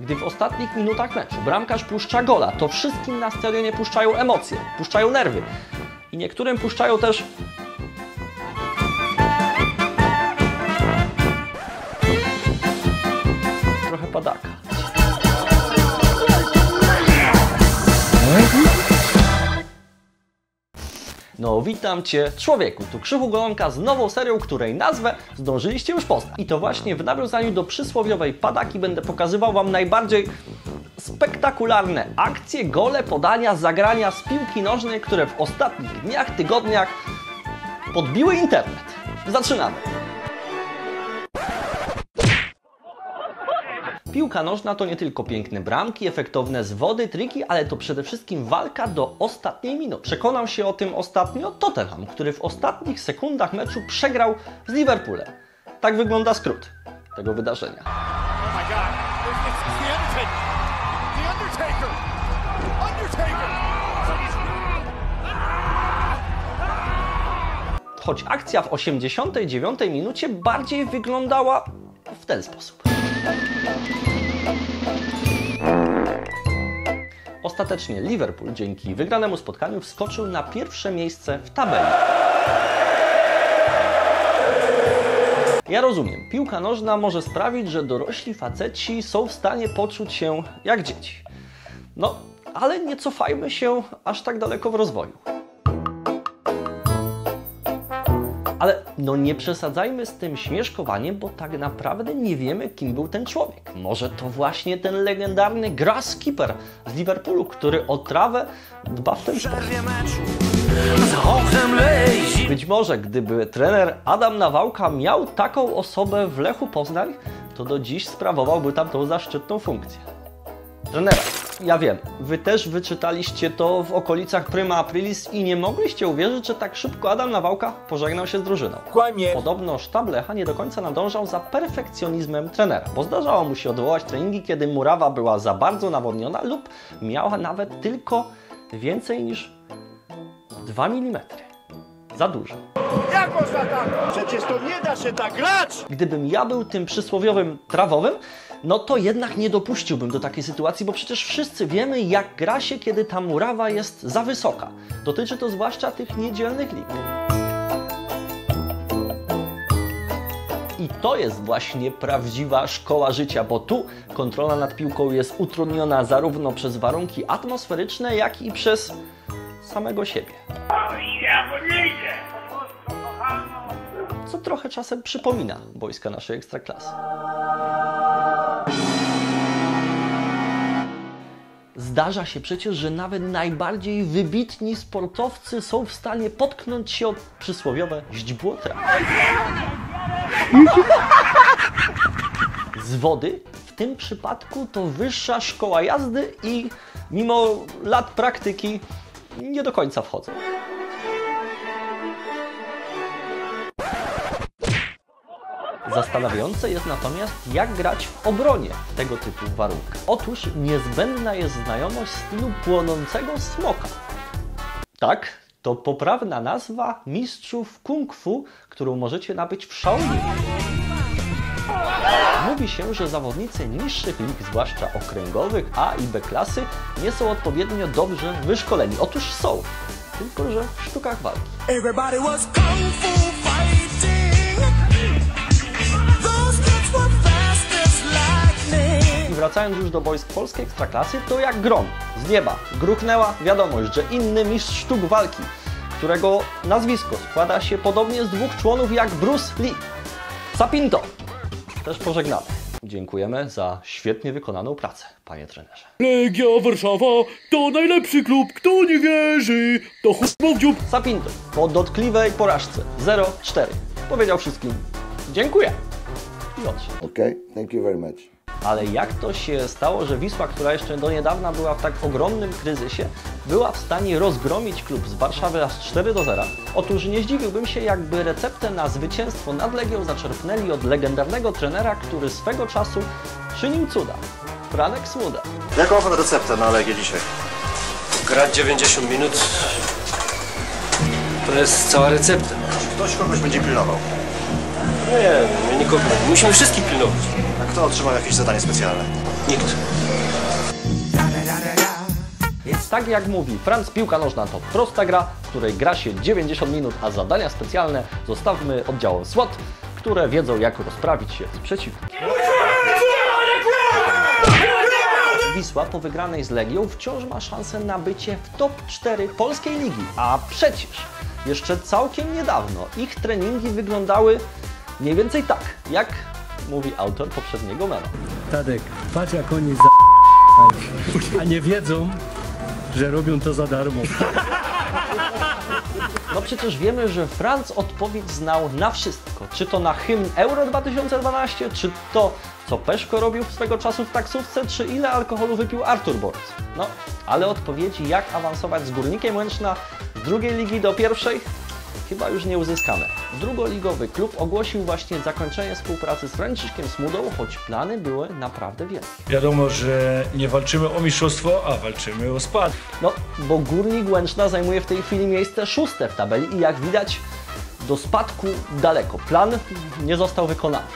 Gdy w ostatnich minutach meczu bramkarz puszcza gola, to wszystkim na stadionie puszczają emocje, puszczają nerwy. I niektórym puszczają też trochę padaka. No, witam Cię, człowieku. Tu Krzychu Golonka z nową serią, której nazwę zdążyliście już poznać. I to właśnie w nawiązaniu do przysłowiowej padaki będę pokazywał Wam najbardziej spektakularne akcje, gole, podania, zagrania z piłki nożnej, które w ostatnich dniach, tygodniach podbiły internet. Zaczynamy. Piłka nożna to nie tylko piękne bramki, efektowne zwody, triki, ale to przede wszystkim walka do ostatniej minuty. Przekonał się o tym ostatnio Tottenham, który w ostatnich sekundach meczu przegrał z Liverpoolem. Tak wygląda skrót tego wydarzenia. Oh! Choć akcja w 89 minucie bardziej wyglądała w ten sposób. Ostatecznie Liverpool dzięki wygranemu spotkaniu wskoczył na pierwsze miejsce w tabeli. Ja rozumiem, piłka nożna może sprawić, że dorośli faceci są w stanie poczuć się jak dzieci. No, ale nie cofajmy się aż tak daleko w rozwoju. Ale no nie przesadzajmy z tym śmieszkowaniem, bo tak naprawdę nie wiemy, kim był ten człowiek. Może to właśnie ten legendarny grasskeeper z Liverpoolu, który o trawę dba w ten sposób. Być może gdyby trener Adam Nawałka miał taką osobę w Lechu Poznań, to do dziś sprawowałby tam tą zaszczytną funkcję. Trenera, ja wiem, wy też wyczytaliście to w okolicach Prima Aprilis i nie mogliście uwierzyć, że tak szybko Adam Nawałka pożegnał się z drużyną. Kłamie! Podobno sztab Lecha nie do końca nadążał za perfekcjonizmem trenera, bo zdarzało mu się odwołać treningi, kiedy murawa była za bardzo nawodniona lub miała nawet tylko więcej niż 2 mm. Za dużo. Jak można tak? Przecież to nie da się tak grać! Gdybym ja był tym przysłowiowym trawowym, no to jednak nie dopuściłbym do takiej sytuacji, bo przecież wszyscy wiemy, jak gra się, kiedy ta murawa jest za wysoka. Dotyczy to zwłaszcza tych niedzielnych lig. I to jest właśnie prawdziwa szkoła życia, bo tu kontrola nad piłką jest utrudniona zarówno przez warunki atmosferyczne, jak i przez samego siebie. Co trochę czasem przypomina wojska naszej ekstraklasy. Zdarza się przecież, że nawet najbardziej wybitni sportowcy są w stanie potknąć się o przysłowiowe źdźbło. Z wody w tym przypadku to wyższa szkoła jazdy i mimo lat praktyki nie do końca wchodzą. Zastanawiające jest natomiast, jak grać w obronie w tego typu warunkach. Otóż niezbędna jest znajomość stylu płonącego smoka. Tak, to poprawna nazwa mistrzów kung fu, którą możecie nabyć w Shaolin. Mówi się, że zawodnicy niższych lig, zwłaszcza okręgowych A i B klasy, nie są odpowiednio dobrze wyszkoleni. Otóż są, tylko że w sztukach walki. I wracając już do wojsk polskiej ekstraklasy, to jak grom z nieba gruchnęła wiadomość, że inny mistrz sztuk walki, którego nazwisko składa się podobnie z dwóch członów jak Bruce Lee, Sapinto, też pożegnamy. Dziękujemy za świetnie wykonaną pracę, panie trenerze. Legia Warszawa to najlepszy klub, kto nie wierzy, to chuj w dziób. Sapinto po dotkliwej porażce 0-4 powiedział wszystkim dziękuję i odszedł. Okay, thank you very much. Ale jak to się stało, że Wisła, która jeszcze do niedawna była w tak ogromnym kryzysie, była w stanie rozgromić klub z Warszawy aż 4 do 0? Otóż nie zdziwiłbym się, jakby receptę na zwycięstwo nad Legią zaczerpnęli od legendarnego trenera, który swego czasu czynił cuda. Franek Smuda. Jaką ma pan receptę na Legię dzisiaj? Grać 90 minut to jest cała recepta. Ktoś kogoś będzie pilnował. Nie, my nikogo. Musimy wszystkich pilnować. A kto otrzymał jakieś zadanie specjalne? Nikt. tak jak mówi Franz, piłka nożna to prosta gra, w której gra się 90 minut, a zadania specjalne zostawmy oddziałom SWAT, które wiedzą jak rozprawić się z przeciwnikiem. Wisła po wygranej z Legią wciąż ma szansę na bycie w top 4 polskiej ligi, a przecież jeszcze całkiem niedawno ich treningi wyglądały mniej więcej tak, jak mówi autor poprzedniego mema. Tadek, patrz jak oni za... a nie wiedzą, że robią to za darmo. No przecież wiemy, że Franz odpowiedź znał na wszystko. Czy to na hymn Euro 2012, czy to, co Peszko robił swego czasu w taksówce, czy ile alkoholu wypił Artur Borys. No, ale odpowiedzi, jak awansować z Górnikiem Łęczna z drugiej ligi do pierwszej, chyba już nie uzyskane. Drugoligowy klub ogłosił właśnie zakończenie współpracy z Franciszkiem Smudą, choć plany były naprawdę wielkie. Wiadomo, że nie walczymy o mistrzostwo, a walczymy o spad. No, bo Górnik Łęczna zajmuje w tej chwili miejsce szóste w tabeli i jak widać do spadku daleko. Plan nie został wykonany.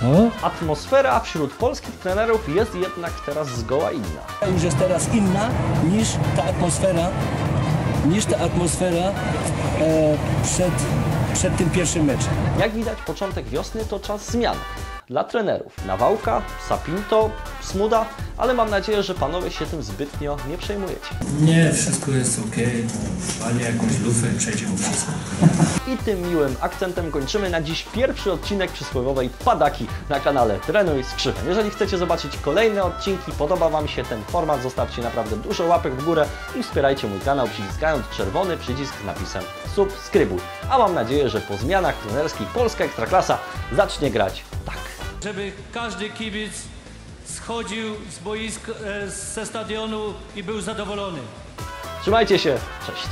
Co? Atmosfera wśród polskich trenerów jest jednak teraz zgoła inna. Już jest teraz inna niż ta atmosfera, niż ta atmosfera e, przed, przed tym pierwszym meczem. Jak widać, początek wiosny to czas zmian. Dla trenerów Nawałka, Sapinto, Smuda, ale mam nadzieję, że panowie się tym zbytnio nie przejmujecie. Nie, wszystko jest ok. Wali jakąś lufę i przejdziemy wszystko. I tym miłym akcentem kończymy na dziś pierwszy odcinek przysłowiowej Padaki na kanale Trenuj z Krzychem. Jeżeli chcecie zobaczyć kolejne odcinki, podoba Wam się ten format, zostawcie naprawdę dużo łapek w górę i wspierajcie mój kanał przyciskając czerwony przycisk z napisem subskrybuj. A mam nadzieję, że po zmianach trenerskich Polska Ekstraklasa zacznie grać tak. żeby każdy kibic schodził z boisk, e, ze stadionu i był zadowolony. Trzymajcie się, cześć!